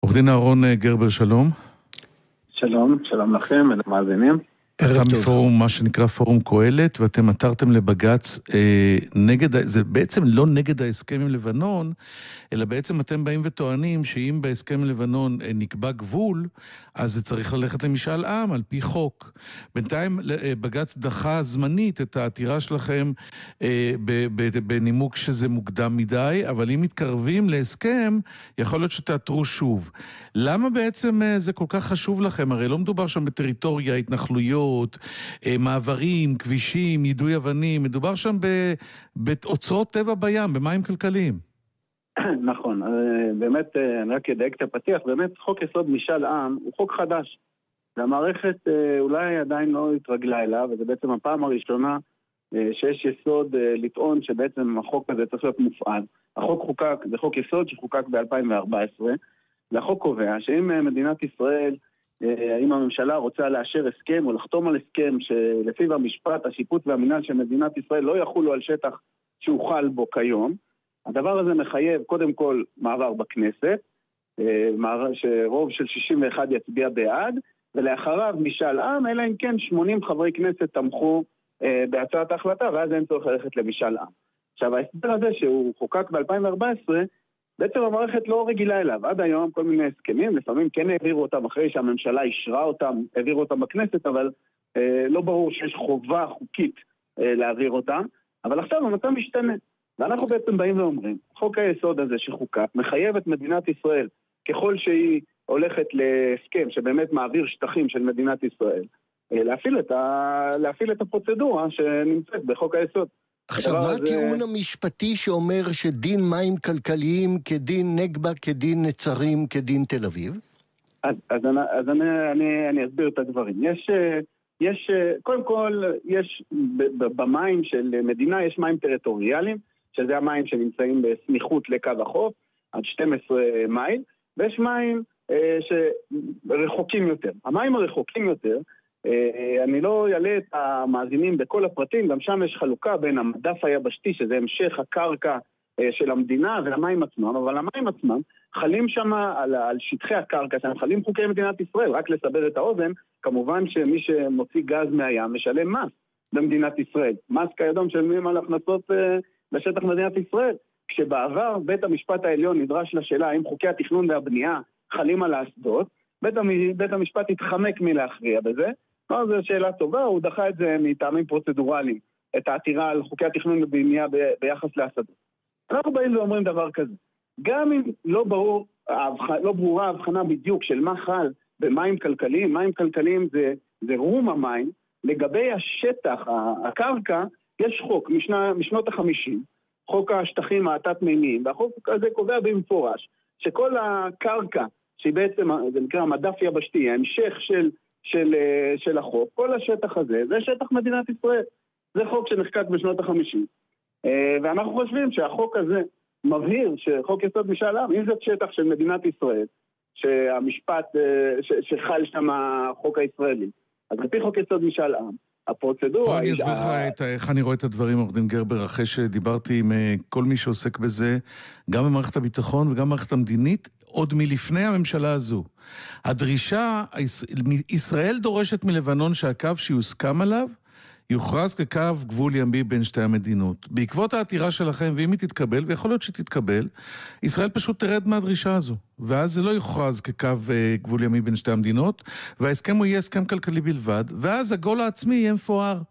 עורך דין אהרון אה, גרבר, שלום. שלום, שלום לכם ולמאזינים. אתה מפורום, מה שנקרא פורום קהלת, ואתם עתרתם לבג"ץ אה, נגד, זה בעצם לא נגד ההסכם עם לבנון, אלא בעצם אתם באים וטוענים שאם בהסכם עם לבנון אה, נקבע גבול, אז זה צריך ללכת למשאל עם על פי חוק. בינתיים אה, בג"ץ דחה זמנית את העתירה שלכם אה, בנימוק שזה מוקדם מדי, אבל אם מתקרבים להסכם, יכול להיות שתעתרו שוב. למה בעצם אה, זה כל כך חשוב לכם? הרי לא מדובר שם בטריטוריה, התנחלויות. תשתיות, אה, מעברים, כבישים, יידוי אבנים, מדובר שם באוצרות טבע בים, במים כלכליים. נכון, אה, באמת, אה, אני רק אדייק את הפתיח, באמת חוק יסוד משאל עם הוא חוק חדש. והמערכת אולי עדיין לא התרגלה אליו, וזו בעצם הפעם הראשונה שיש יסוד לטעון שבעצם החוק הזה צריך להיות מופעל. החוק חוקק, זה חוק יסוד שחוקק ב-2014, והחוק קובע שאם מדינת ישראל האם הממשלה רוצה לאשר הסכם או לחתום על הסכם שלפיו המשפט, השיפוט והמינהל של מדינת ישראל לא יחולו על שטח שהוחל בו כיום. הדבר הזה מחייב קודם כל מעבר בכנסת, אה, שרוב של 61 יצביע בעד, ולאחריו משאל עם, אלא אם כן 80 חברי כנסת תמכו אה, בהצעת ההחלטה, ואז אין צורך ללכת למשאל עם. עכשיו, ההסדר הזה שהוא חוקק ב-2014, בעצם המערכת לא רגילה אליו. עד היום כל מיני הסכמים, לפעמים כן העבירו אותם אחרי שהממשלה אישרה אותם, העבירו אותם בכנסת, אבל אה, לא ברור שיש חובה חוקית אה, להעביר אותם. אבל עכשיו המצב משתנה. ואנחנו בעצם באים ואומרים, חוק היסוד הזה שחוקק מחייב את מדינת ישראל, ככל שהיא הולכת להסכם שבאמת מעביר שטחים של מדינת ישראל, אה, להפעיל את, ה... להפעיל את הפרוצדורה שנמצאת בחוק היסוד. עכשיו, מה הטיעון המשפטי שאומר שדין מים כלכליים כדין נגבה, כדין נצרים, כדין תל אביב? אז, אז, אני, אז אני, אני, אני אסביר את הדברים. יש, יש, קודם כל, יש במים של מדינה, יש מים טריטוריאליים, שזה המים שנמצאים בסמיכות לקו החוף, עד 12 מייל, ויש מים אה, שרחוקים יותר. המים הרחוקים יותר, אה, אני לא אעלה את המאזינים בכל הפרטים, גם שם יש חלוקה בין המדף היבשתי, שזה המשך הקרקע אה, של המדינה, והמים עצמם, אבל המים עצמם חלים שם על, על שטחי הקרקע, שם חלים חוקי מדינת ישראל. רק לסבר את האוזן, כמובן שמי שמוציא גז מהים משלם מס במדינת ישראל. מס כידוע משלמים על הכנסות אה, לשטח מדינת ישראל. כשבעבר בית המשפט העליון נדרש לשאלה האם חוקי התכנון והבנייה חלים על האסדות, בית, בית המשפט התחמק מלהכריע בזה, לא, זו שאלה טובה, הוא דחה את זה מטעמים פרוצדורליים, את העתירה על חוקי התכנון ובנייה ביחס להסדות. אנחנו באים ואומרים דבר כזה, גם אם לא, ברור, לא ברורה ההבחנה בדיוק של מה חל במים כלכליים, מים כלכליים זה, זה רום המים, לגבי השטח, הקרקע, יש חוק משנה, משנות החמישים, חוק השטחים התת-מימיים, והחוק הזה קובע במפורש שכל הקרקע, שהיא בעצם, זה נקרא מדף יבשתי, ההמשך של של, אה, של החוק, כל השטח הזה, זה שטח מדינת ישראל. זה חוק שנחקק בשנות החמישים. אה, ואנחנו חושבים שהחוק הזה מבהיר שחוק יסוד משאל עם, אם זה שטח של מדינת ישראל, שהמשפט, אה, ש, שחל שם החוק הישראלי, אז על פי חוק יסוד משאל עם, הפרוצדורה... בוא אני אסביר לך איך אני רואה את הדברים, עורך דין גרבר, אחרי שדיברתי עם כל מי שעוסק בזה, גם במערכת הביטחון וגם במערכת המדינית, עוד מלפני הממשלה הזו. הדרישה, ישראל דורשת מלבנון שהקו שיוסכם עליו יוכרז כקו גבול ימי בין שתי המדינות. בעקבות העתירה שלכם, ואם היא תתקבל, ויכול להיות שתתקבל, ישראל פשוט תרד מהדרישה הזו. ואז זה לא יוכרז כקו אה, גבול ימי בין שתי המדינות, וההסכם הוא יהיה הסכם כלכלי בלבד, ואז הגול העצמי יהיה מפואר.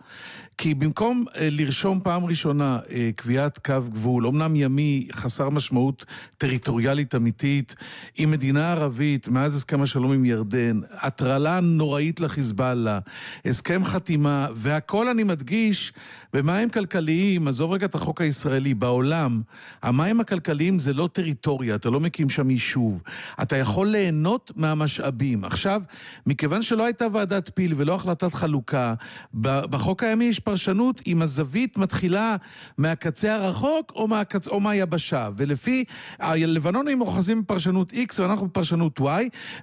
כי במקום אה, לרשום פעם ראשונה אה, קביעת קו גבול, אמנם ימי חסר משמעות טריטוריאלית אמיתית, עם מדינה ערבית, מאז הסכם השלום עם ירדן, הטרלה נוראית לחיזבאללה, הסכם חתימה, והכל אני מדגיש, במים כלכליים, עזוב רגע את החוק הישראלי, בעולם, המים הכלכליים זה לא טריטוריה, אתה לא מקים שם יישוב. אתה יכול ליהנות מהמשאבים. עכשיו, מכיוון שלא הייתה ועדת פיל ולא החלטת חלוקה, בחוק הימי יש פרשנות אם הזווית מתחילה מהקצה הרחוק או, מהקצ... או מהיבשה. ולפי, הלבנונים אוחזים בפרשנות X ואנחנו בפרשנות Y,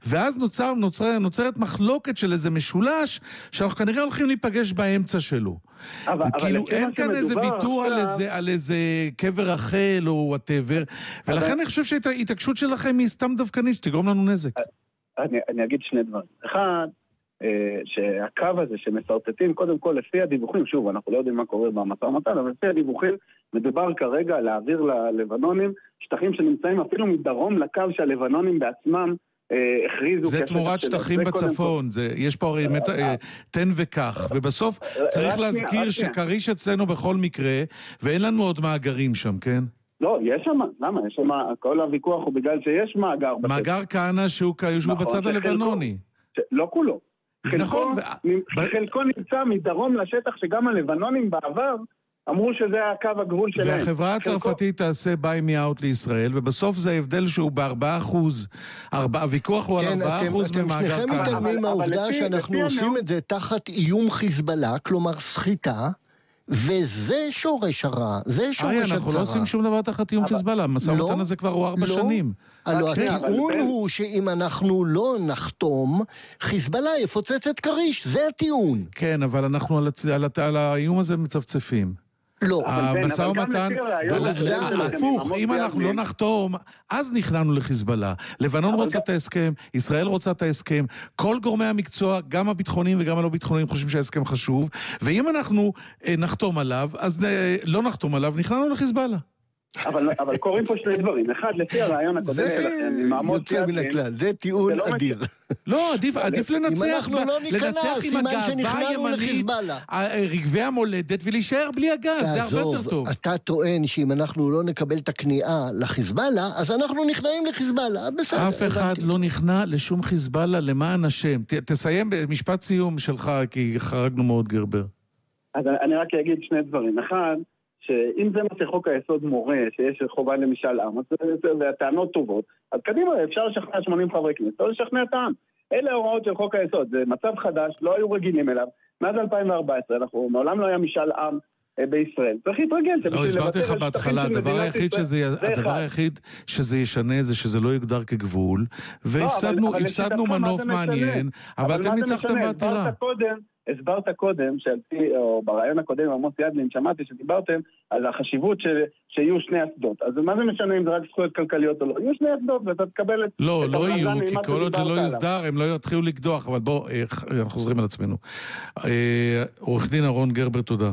ואז נוצר, נוצר, נוצרת מחלוקת של איזה משולש שאנחנו כנראה הולכים להיפגש באמצע שלו. אבל, כאילו, אבל אין כאן איזה ויתור עכשיו... על, איזה, על איזה קבר רחל או וואטאבר, ולכן אבל... אני חושב שההתעקשות שלכם היא סתם דווקנית, שתגרום לנו נזק. אני, אני אגיד שני דברים. אחד, אה, שהקו הזה שמסרטטים, קודם כל לפי הדיווחים, שוב, אנחנו לא יודעים מה קורה במשא ומתן, אבל לפי הדיווחים מדובר כרגע להעביר ללבנונים שטחים שנמצאים אפילו מדרום לקו שהלבנונים בעצמם הכריזו... זה תמורת שטחים בצפון, זה, יש פה הרי מת, אה, תן וקח, ובסוף צריך להזכיר שכריש אצלנו בכל מקרה, ואין לנו עוד מאגרים שם, כן? לא, יש שם, למה? יש שם, כל הוויכוח הוא בגלל שיש מאגר. מאגר כהנא שהוא נכון, בצד הלבנוני. לא כולו. נכון. חלקו נמצא מדרום לשטח שגם הלבנונים בעבר אמרו שזה הקו הגבול שלהם. והחברה הצרפתית תעשה ביי מי אאוט לישראל, ובסוף זה ההבדל שהוא בארבעה אחוז. הוויכוח הוא על כן, ארבעה אחוז ממאגר כאן. אתם שניכם מתעלמים מהעובדה שאנחנו עושים את זה תחת איום חיזבאללה, כלומר סחיטה. וזה שורש הרע, זה שורש הצרה. אריה, אנחנו לא עושים שום דבר תחת איום חיזבאללה, המשא לא, ומתן הזה כבר הוא ארבע לא, שנים. הלוא הטיעון הוא שאם אנחנו לא נחתום, חיזבאללה יפוצץ את כריש, זה הטיעון. כן, אבל אנחנו על האיום הזה מצפצפים. לא. המשא ומתן, הפוך, אם אנחנו לא נחתום, אז נכנענו לחיזבאללה. לבנון רוצה את ההסכם, ישראל רוצה את ההסכם, כל גורמי המקצוע, גם הביטחוניים וגם הלא ביטחוניים, חושבים שההסכם חשוב, ואם אנחנו אה, נחתום עליו, אז אה, לא נחתום עליו, נכנענו לחיזבאללה. אבל, אבל קורים פה שני דברים. אחד, לפי הרעיון הקודם שלכם, עם העמוד יוצא מן הכלל, זה טיעון לא אדיר. לא, עדיף, עדיף לנצח, אם אנחנו לא ניכנע, סימן שנכנענו לחיזבאללה. רגבי המולדת ולהישאר בלי הגז, זה הרבה יותר טוב. אתה טוען שאם אנחנו לא נקבל את הכניעה לחיזבאללה, אז אנחנו נכנעים לחיזבאללה, בסדר. אף אחד לא נכנע לשום חיזבאללה למען השם. תסיים במשפט סיום שלך, כי חרגנו מאוד גרבר. אז אני רק אגיד שני דברים. אחד, שאם זה מה שחוק היסוד מורה, שיש חובה למשאל עם, והטענות טובות, אז קדימה, אפשר לשכנע 80 חברי כנסת, או לשכנע את העם. אלה ההוראות של חוק היסוד, זה מצב חדש, לא היו רגילים אליו. מאז 2014, אנחנו, מעולם לא היה משאל עם אה, בישראל. צריך להתרגל. לא, הסברתי לך בהתחלה, הדבר היחיד, שזה, הדבר היחיד שזה ישנה זה שזה לא יוגדר כגבול, והפסדנו לא, מנוף מעניין, אבל אתם ניצחתם בעתירה. הסברת קודם, שעל פי, או ברעיון הקודם עמוס ידלין, שמעתי שדיברתם על החשיבות ש, שיהיו שני אסדות. אז מה זה משנה אם זה רק זכויות כלכליות או לא? יהיו שני אסדות ואתה תקבל את... לא, לא יהיו, כי כל עוד זה לא יוסדר, הם לא יתחילו לקדוח, אבל בואו, אנחנו חוזרים על עצמנו. אה, עורך דין אהרון גרבר, תודה.